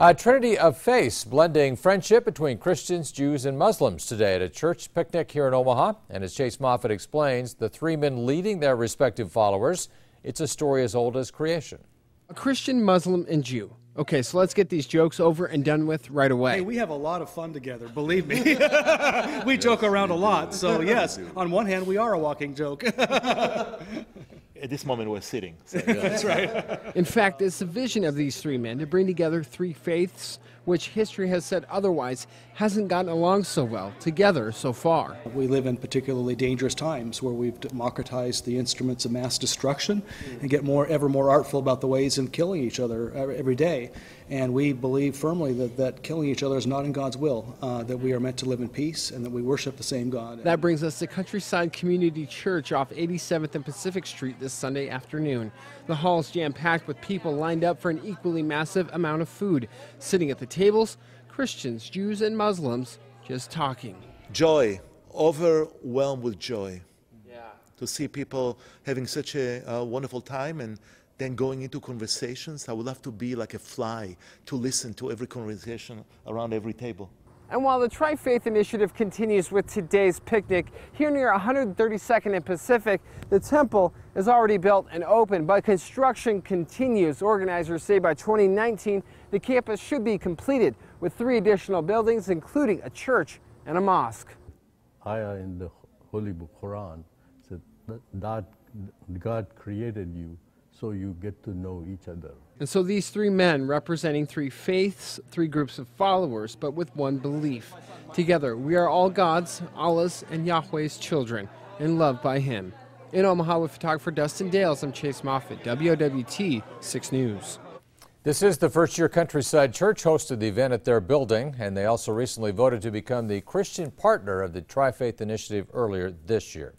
A trinity of faith blending friendship between Christians, Jews, and Muslims today at a church picnic here in Omaha. And as Chase Moffat explains, the three men leading their respective followers, it's a story as old as creation. A Christian, Muslim, and Jew. Okay, so let's get these jokes over and done with right away. Hey, we have a lot of fun together, believe me. we joke around a lot. So, yes, on one hand, we are a walking joke. at this moment we're sitting. So. That's right. In fact, it's the vision of these three men to bring together three faiths, which history has said otherwise hasn't gotten along so well together so far. We live in particularly dangerous times where we've democratized the instruments of mass destruction and get more ever more artful about the ways of killing each other every day. And we believe firmly that, that killing each other is not in God's will, uh, that we are meant to live in peace and that we worship the same God. That brings us to Countryside Community Church off 87th and Pacific Street this Sunday afternoon. The hall is jam packed with people lined up for an equally massive amount of food. Sitting at the tables, Christians, Jews, and Muslims just talking. Joy, overwhelmed with joy. Yeah. To see people having such a uh, wonderful time and then going into conversations. I would love to be like a fly to listen to every conversation around every table. And while the Tri Faith Initiative continues with today's picnic, here near 132nd and Pacific, the temple is already built and open, but construction continues. Organizers say by 2019, the campus should be completed with three additional buildings, including a church and a mosque. Ayah in the Holy Book Quran said that God created you so you get to know each other. And so these three men representing three faiths, three groups of followers, but with one belief. Together, we are all God's, Allah's, and Yahweh's children, and loved by Him. In Omaha with photographer Dustin Dales, I'm Chase Moffitt, WOWT 6 News. This is the first year Countryside Church hosted the event at their building, and they also recently voted to become the Christian partner of the Tri Faith Initiative earlier this year.